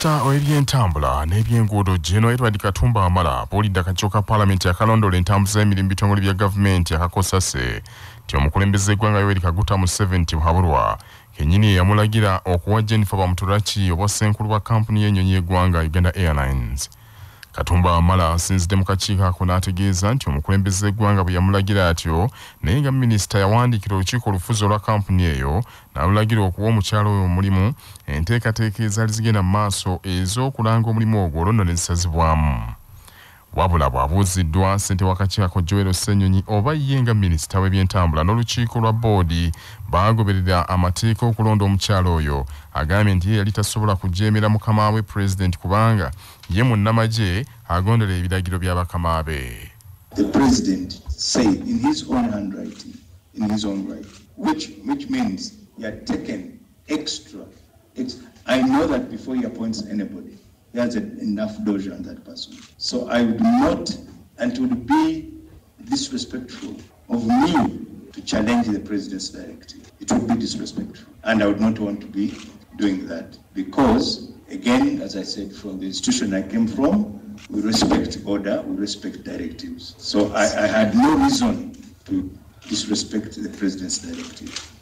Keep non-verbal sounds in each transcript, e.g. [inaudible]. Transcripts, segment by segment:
minisita ow'ebyentambula n'ebyenguudo geno edward katumba amala buulidde akakiiko ka paalamenti akalondola entambuza y'emirimu bitongole bya gavumenti akakosase nti omukulembeze eggwanga yoweri kaguta museveni tibuhabulwa kennyini yamulagira okuwa jennifer bamuturaki obwassenkulu bwa kampuni y'ennyonyi y'eggwanga uganda airlines katumba amala asinzidde mu kakiiko ako n'ategeeza nti omukulembeze eggwanga bwe yamulagira atyo naye nga minisita yawandiikira olukiiko olufuzi olwa kampuni eyo n'alulagira okuwa omukyalo oyo omulimu enteekateeka ezaali zigenda mu maaso ez'okulanga omulimu ogwo olwo nno ne zisazibwamu wabula bw'abuuziddwa ssente w'akakiiko joero ssenyonyi oba ye nga minisita w'ebyentambula n'olukiiko lwa boodi baagoberera amateeka okulonda omukyalo oyo agambye nti ye yali tasobola kujeemera mukama we pulezidenti kubanga ye munnamagye agondera ebiragiro bya bakama be the president said in his own handwriting, in his own writing, which, which means he had taken extra. Ex- I know that before he appoints anybody, a, enough doja on that person. So I would not, and it would be disrespectful of me to challenge the president's directive. It would be disrespectful. And I would not want to be doing that because, again, as I said, from the institution I came from, we respect order, we respect directives. So I, I had no reason to disrespect the president's directive.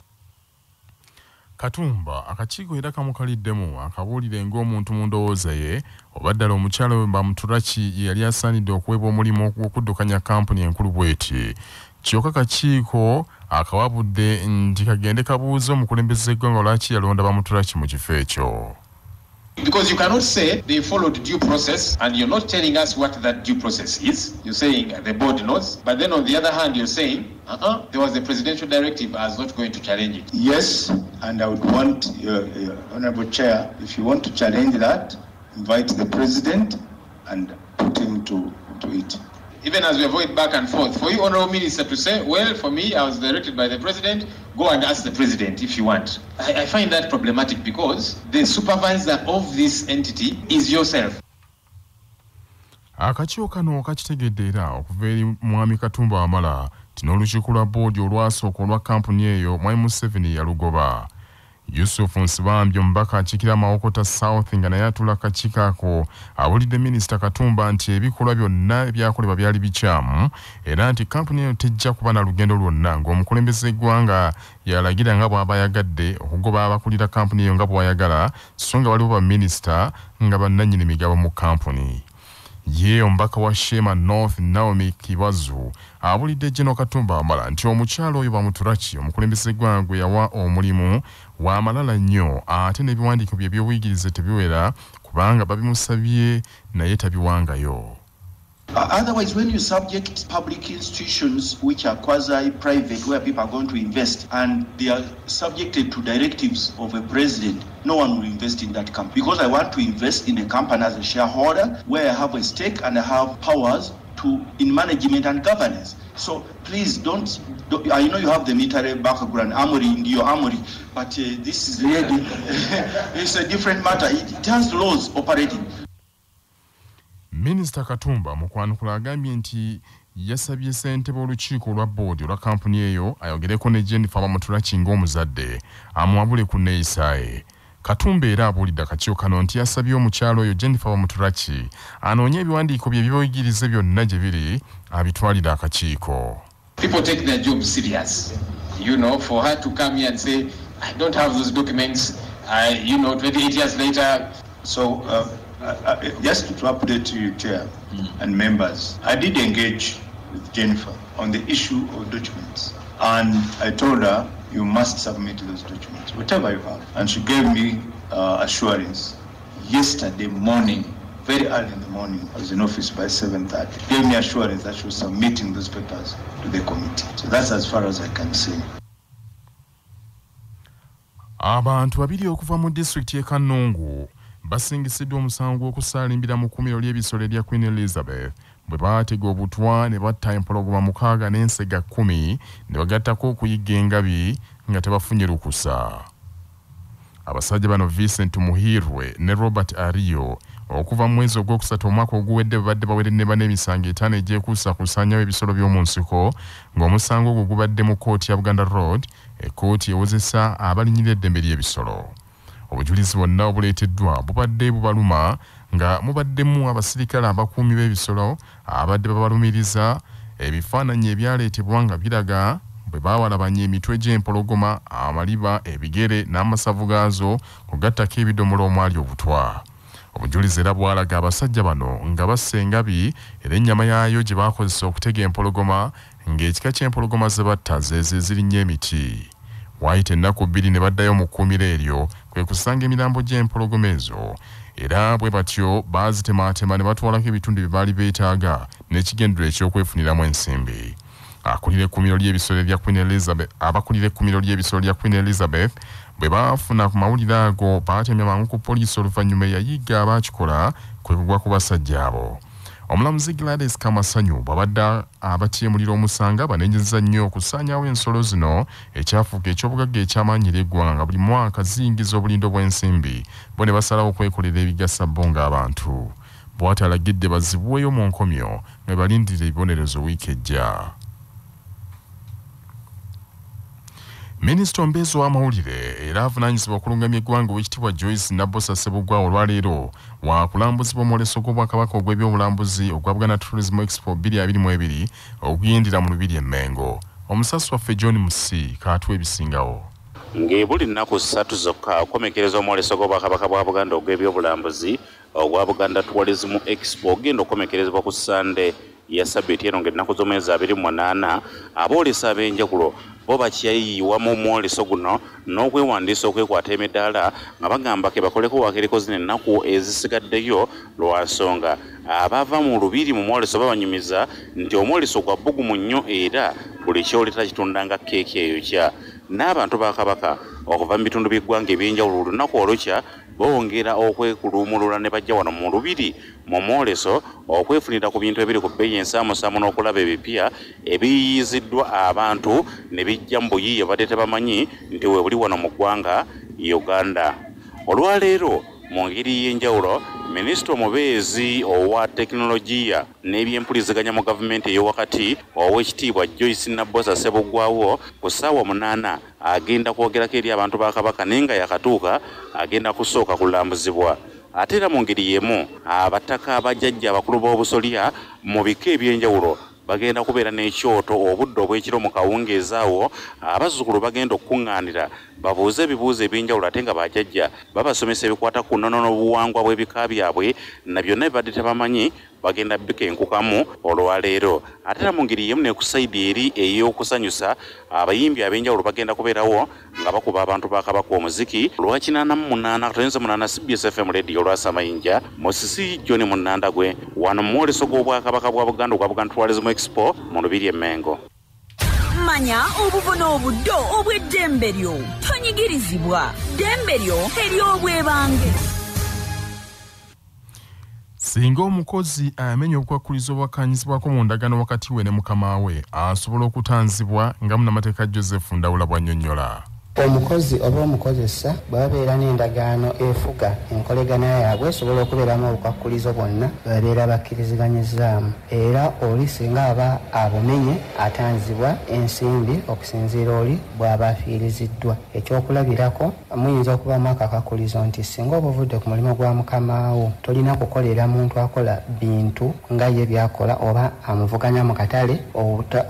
Katumba akakiiko era kamukaliddemu akabuulire ng'omuntu mu ndowooza ye oba ddala omukyalo bamuturaki ye yali asaanidde okuweebwa omulimu okuddukanya kampuni enkulu bw'eti? Kyokka kakiiko akawabudde nti kagende kabuuze omukulembeze eggwanga lwaki yalonda bamuturaki mu kifo ekyo Because you cannot say they followed due process and you're not telling us what that due process is. You're saying the board knows. But then on the other hand, you're saying, uh-uh, there was a presidential directive, I was not going to challenge it. Yes, and I would want, your, your Honorable Chair, if you want to challenge that, invite the president and put him to, to it. Even as we avoid back and forth, for you, Honorable Minister, to say, well, for me, I was directed by the president, go and ask the president if you want. I, I find that problematic because the supervisor of this entity is yourself. akakiiko kano kakitegedde era okuva eri mwami katumba amala ti n'olukiiko lwa boodi olwasooka olwa kampuni eyo mwami museveni yalugoba yusufu nsibambi omubaka akiikira amawokota south nga naye atula akakiiko ako awulidde minisita katumba nti ebikolwa byonna ebyakolebwa byali bikyamu era nti kampuni eyo tejja kuba na lugendo lwonna ng'omukulembeze eggwanga yalagira nga bw'aba ayagadde okugoba abakulira kampuni eyo nga bw'ayagala so nga waliwo baminisita nga bannannyini migabo mu kampuni ye omubaka wa shema north naomi kibazu abulidde geno katumba amala nti omukyalo oyo bamuturaki omukulembeze eggwanga gwe yawa omulimu wamalala nnyo ate n'ebiwandiiko bye byobuyigirize tebiwera kubanga babimusabye naye tabiwangayo Uh, otherwise, when you subject public institutions which are quasi-private, where people are going to invest, and they are subjected to directives of a president, no one will invest in that company. Because I want to invest in a company as a shareholder, where I have a stake and I have powers to in management and governance. So please don't. don't I know you have the military background, armory in your armory, but uh, this is really [laughs] it's a different matter. It, it has laws operating. minisita katumba mu kwanukula agambye nti yasabye ssentebe olukiiko olwa boodi olwa kampuni eyo ayogereko ne jennifer bamutulaki ng'omuzadde amuwabule ku neeyisaaye katumba era abuulidde akakiiko kano nti yasabye omukyalo oyo jennifer wamuturaki anoonye ebiwandiiko bye by'oyigirize byonna gye biri abitwalire akakiiko People take their job serious. You know, for her to come here and say, I don't have those documents, I, you know, 28 years later, So, uh, uh, uh, just to update you, Chair and members, I did engage with Jennifer on the issue of documents. And I told her, you must submit those documents, whatever you have. And she gave me uh, assurance yesterday morning, very early in the morning, I was in office by 7.30, gave me assurance that she was submitting those papers to the committee. So that's as far as I can say. abantu babiri okuva mu disitulikiti y'e kannungu basingisiddwa omusango gw'okusaalimbira mu kkumiro ly'ebisolo erya queen elizabeth. Bwe baatega obutwa ne batta empologoma mukaaga n'ensega kkumi ne bagattako okuyigga engabi nga tebafunye lukusa. Abasajja bano vincent muhirwe ne robert ario okuva mu mwezi ogwokusatu omwaka oguwedde babadde baweredde bana emisango etaano egyekuusa ku kusaanyawo ebisolo by'omu nsiko ng'omusango ogwo gubadde mu kkooti ya buganda road ekkooti ewozesa abalinyira eddembe ly'ebisolo obujulizi bwonna obuleeteddwa bubadde bubaluma nga mubaddemu abasirikale abakuumi b'ebisolo abadde babalumiriza ebifaananyi ebyaleetebwa nga biraga bwe baawalabanya emitwe gy'empologoma amaliba ebigere n'amasavu gaazo kugattako ebidomola omwali obutwa. Obujulizi era bwalaga abasajja bano nga bassa engabi era ennyama yaayo gye baakozesa okutega empologoma ng'ekika ky'empologoma ze batta zezo ezirinnye emiti waayita ennaku bbiri ne baddayo mu kkuumiro eryo kwe kusanga emirambo gy'empologoma ezo era bwe batyo baazitemaatema ne batwalako ebitundu bye baali beetaaga n'ekigendero eky'okwefuniramu ensimbi. Akulira ekkuumiro ly'ebisolo lya Queen Elizabeth abakulira ekkuumiro ly'ebisolo lya Queen Elizabeth bwe baafuna ku mawulire ago baatemya mangu ku poliisi oluvannyuma eyayiga abaakikola kwe kugwa ku basajja abo omulamuzi Gladys Kamasanyu bw'abadde abatyemulira omusanga banenyezza nnyo okusaanyawo ensolo zino ekyafuuka eky'obugagga ekyamaanyi ery'eggwanga nga buli mwaka ziyingiza obulindo bw'ensimbi bo ne basalawo okwekolera ebigasa bo ng'abantu bw'ati alagidde bazibweyo mu nkomyo nga balindira ebibonerezo wiiki ejja minisita ombeezi w'amawulire era avunaanyizibwa okulungamya eggwanga owekitiibwa joyce nabbosa ssebugwa olwaleero wakulambuzibwa omwoleso gw'obwakabaka ogw'ebyobulambuzi ogwa buganda tourism expo 2022 oguyindira mu lubiri emmengo omusasi waffe john musi kaatwa ebisingawo. Ng'ebuli nnaku ssatu zokka okukomekereza omwoleso gw'obwakabaka bwa buganda ogw'ebyobulambuzi ogwa buganda tourism expo ogenda okukomekerezebwa ku sande ya sabbiiti eno ng'ennaku z'omwezi abiri mu munaana aboolesa ab'enjawulo bo bakyayiyiwamu omwoleso guno n'okwewandiisa okwekwata emidaala nga bagamba ke bakoleko wakiriko zino ennaku ezisigaddeyo lwa nsonga. Abava mu lubiri mu mwoleso babanyumiza nti omwoleso gwa bbugumu nnyo era buli kyoleta kitunda nga keeki eyokya. N'abantu ba kabaka okuva mu bitundu by'eggwanga ebyenjawulo olunaku olukya bongera okwekuluumulula ne bajja wano mu lubiri mu mwoleso okwefunira ku bintu ebiri ku bbeeyi ensaamusaamu n'okulaba ebipya ebiyiyiziddwa abantu ne bijja mu buyiiya badde tebamanyi nti weebuli wano mu ggwanga uganda. Olwaleero mu ngeri y'enjawulo minisita omubeezi owa tekinologiya n'ebyempuliziganya mu gavumenti ey'owakati ow'ekitiibwa joyce nabbosa ssebuggwawo ku ssaawa munaana agenda kwogerako eri abantu ba kabaka naye nga yakatuuka agenda kusooka kulambuzibwa ate era mu ngeri y'emu abataka abajjajja abakulu b'obusolya mu bika ebyenjawulo. Bagenda kubeera n'ekyoto obudde obw'ekiro mu kawungeezi awo abazzukulu bagenda okukuŋŋaanira babuuze ebibuuzo ebyenjawulo ate nga bajjajja babasomesa ebikwata ku nnono n'obuwangwa bw'ebika byabwe na byonna bibadde tebamanyi bagenda bikenkukamu olwaleero. Ate era mu ngeri yemu nekusayidi eri ey'okusanyusa abayimbi ab'enjawulo bagenda kubeerawo nga bakuba abantu ba kabaka omuziki lwakinaana mu munaana katonze munaana cbs fm radio lwasamayinja musisi john munandagwe wano mu mwoleso gw'obwakabaka bwa buganda ogwa buganda tourism expo mu lubiri emmengo manya obuvuna obuddo obw'eddembe lyo tonyigirizibwa. Ddembe lyo ery'obwebange singa omukozi amenya obukwakkulizo obwakanyizibwako mu ndagaano wakati we ne mukama we asobola okutanzibwa nga munamateeka joseph ndawula bwannyonnyola omukozi oba omukozesa bwe babeera n'endagaano efuga enkolegana yaabwe esobola okubeeramu obukwakkulizo bwonna babeera bakkiriziganyizaamu. Era oli singa aba abumenye atanzibwa ensimbi okusinziira oli bw'aba afiiriziddwa ekyokulabirako muyinza okubamu akakakkulizo nti singa oba ovudde ku mulimu gwa mukamaawo tolina kukolera muntu akola bintu nga ye byakola oba amuvuganya mu katale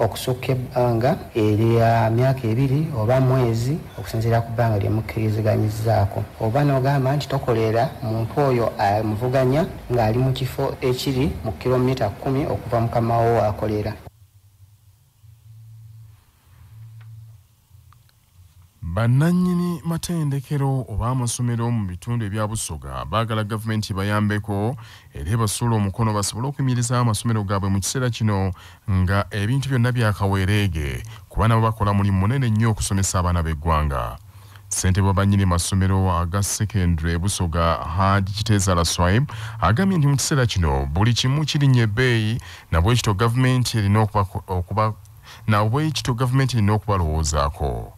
okusukka ebbanga erya myaka ebiri oba mwezi okusinziira ku bbanga lyemukkiriziganyizzaako oba n'ogamba nti tokolera muntu oyo amuvuganya ng'ali mu kifo ekiri mu kilomita kumi okuva mukamawo waakolera bannannyini matendekero oba amasomero mu bitundu ebya busoga baagala gavumenti bayambeko era ebasuula omukono basobole okuyimiriza amasomero gaabwe mu kiseera kino nga ebintu byonna byakaweereege kuba nabo bakola mulimu munene nnyo okusomesa abaana b'eggwanga. Ssentebe bannyini masomero aga sekendule ebusoga haji kiteeza laswaib agambye nti mu kiseera kino buli kimu kirinnya ebbeeyi nabwekito gavumenti erina okuba nabwekito gavumenti erina okubalowoozaako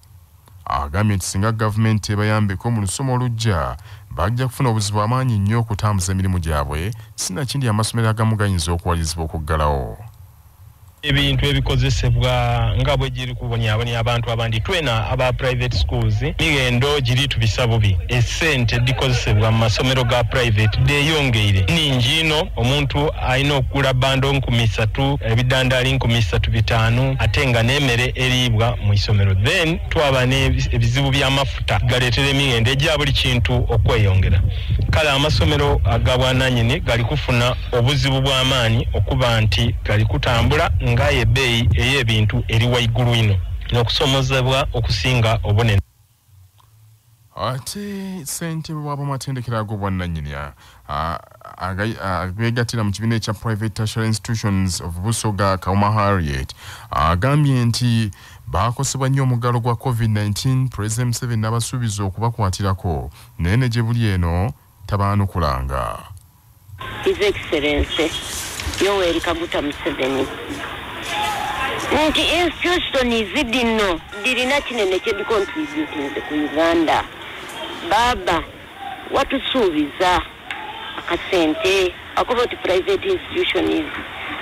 agambye nti singa gavumenti ebayambeko mu lusoma olujja bajja kufuna obuzibu amaanyi nnyo okutambuza emirimu gyabwe sinakindi amasomero agamu gayinza okuwalizibwa okuggalawo ebintu ebikozesebwa nga bwe giri kubonyabonya abantu abandi. Twena aba private schools migendo giri tubisa bubi esente dikozesebwa mu masomero ga private deyongeire. Ningi ino omuntu alina okugula bando nkumi isatu ebidandaali nkumi isatu bitaanu ate nga n'emmere eriibwa mu isomero. Then twaba n'ebizibu by'amafuta galeetera emigendo egya buli kintu okweyongera kale amasomero aga bwananyini gali kufuna obuzibu bw'amaanyi okuba nti gali kutambula nga ebbeeyi ey'ebintu eri waigulu ino n'okusomozebwa okusinga obunene. Ate ssentebe w'abamatendekero ago bwannannyini beegattira mu kibiina ekya private tertiary institutions of busoga kauma harriet agambye nti baakosebwa nnyo omuggalo gwa covid-19 president museveni n'abasuubiza okubakwatirako naye ne gye buli eno tabaanukulanga. His excellency yoweri kaguta museveni. Nti institutions dino dirina kinene kyedicontributinze ku uganda? Baba watusuubiza akasente akuba oti private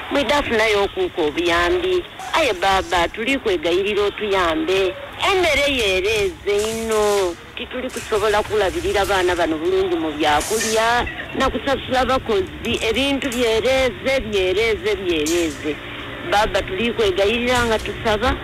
institutions mwidafunayo okuuka obuyambi. Aye baba tuli kwegayirira otuyambe. Emmere yeereeze ino tituli kusobola kulabirira baana bano bulungi mu byakulya nakusasula bakozi. Ebintu byereeze byereeze byereeze baba tuli kwegayirira nga tusaba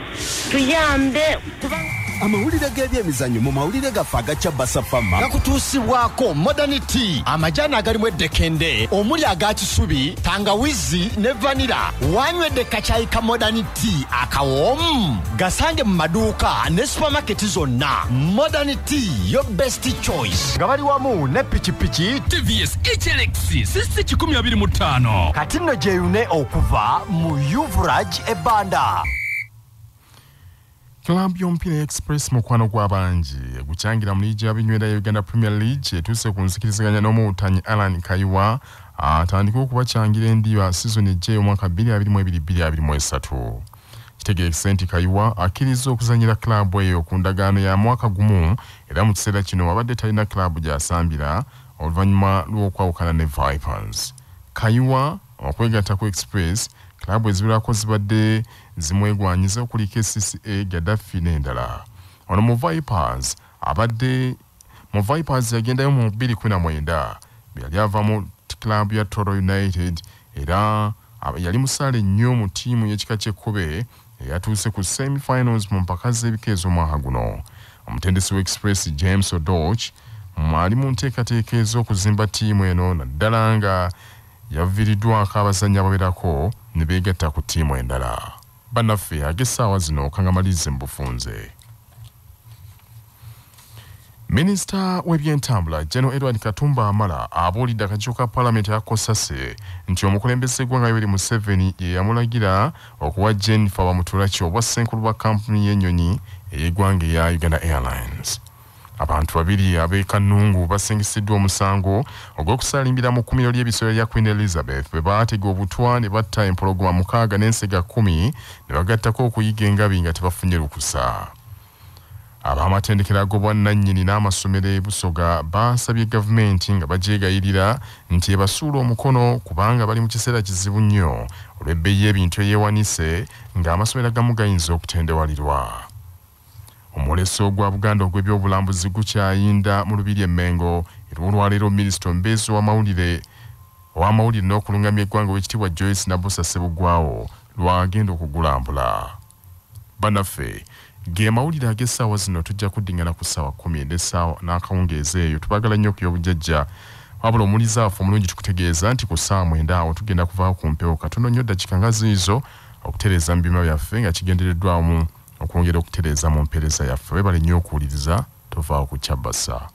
tuyambe. Kubanga amawulire g'ebyemizannyo mu mawulire gaffe agakya basafama gakutuusibwako modernity amajaani agalimu eddekende omuli aga kisubi tangawizi ne vanira wanywedde kacyayi ka modernity akawoomu? Gasange mu maduuka ne supamaketi zonna. Modernity yo best choice. Nga bali wamu ne pikipiki tvs hlx sisi 125 kati nno gyeyune okuva mu uvrage ebbanda kilabu y'omupiira express mukwano gw'abangi egukyangira mu liigi y'abinywera ya uganda premier league etuuse ku nzikiriziganya n'omuwutanyi alan kayiwa atandike okubakyangira endiba sizoni ejja ey'omwaka 2022 kitegeekese nti kayiwa akkiriza okuzanyira kilabu eyo ku ndagaano ya mwaka gumu era mu kiseera kino wabadde talina kilabu gy'asambira oluvannyuma lw'okwawukana ne vipers. Kayiwa okwegatta ku express kilabu eziwerako zibadde zimwegwanyiza okuli kcca gaddafi n'endala. Ono mu vipers abadde mu vipers yagendayo mu 2019 yali ava mu kilabu ya toro united era yali musaale nnyo mu ttiimu y'ekika ky'ekkube eyatuuse ku semifinals mu mpaka z'ebika ez'omwaka guno. Omutendesi w'express james odoch ali mu nteekateeka ez'okuzimba ttiimu eno naddala nga yaviiriddwako abazannyi abawerako ne beegatta ku ttiimu endala bannaffe ag'essaawa zino kangamalirize mu bufunze minisita w'ebyentambula general edward katumba amala abuulidde akakiiko ka paalamenti akakosase nti omukulembeze gwanga yoweri museveni ye yamulagira okuwa jennifer bamutulaki obwa ssenkulu bwa kampuni y'ennyonyi ey'eggwanga eya uganda airlines abantu babiri ab'ekanungu basingisiddwa omusango ogw'okusaalimbira mu kkumiro ly'ebisolo lya queen elizabeth. Bwe baatega obutwa ne batta empologoma mukaaga n'ensega kkumi ne bagattako okuyiga engabi nga tebafunye lukusa. Ab'amatendekero ago bwannannyini n'amasomero e busoga basabye gavumenti nga bagyegayirira nti ebasuula omukono kubanga bali mu kiseera kizibu nnyo. Olw'ebbeeyi y'ebintu eyeewanise ng'amasomero agamu gayinza okutendewalirwa omwoleso gwa buganda ogw'ebyobulambuzi gukyayinda mu lubiri emmengo era olwaleero minisita omubeezi ow'amawulire ow'amawulire n'okulungamya eggwanga w'ekitiibwa joyce nabusa sebugwawo lwagenda okugulambula. Bannaffe ge mawulire ag'essaawa zino tujja kuddingana ku ssaawa kumi n'essaawa n'akawungeezi eyo. Tubagala nnyo okuyobujjajja wabula omuliza waffe omulungi tukutegeeza nti ku ssaawa mwenda awo tugenda kuvaako ku mpewo. Katono nnyo ddakika nga ziizo okutereeza mu bima byaffe nga kigendereddwamu okwongera okutereeza mu mpeereza yaffe. Webale nnyo okuwuliriza tovaawo ku kyabasa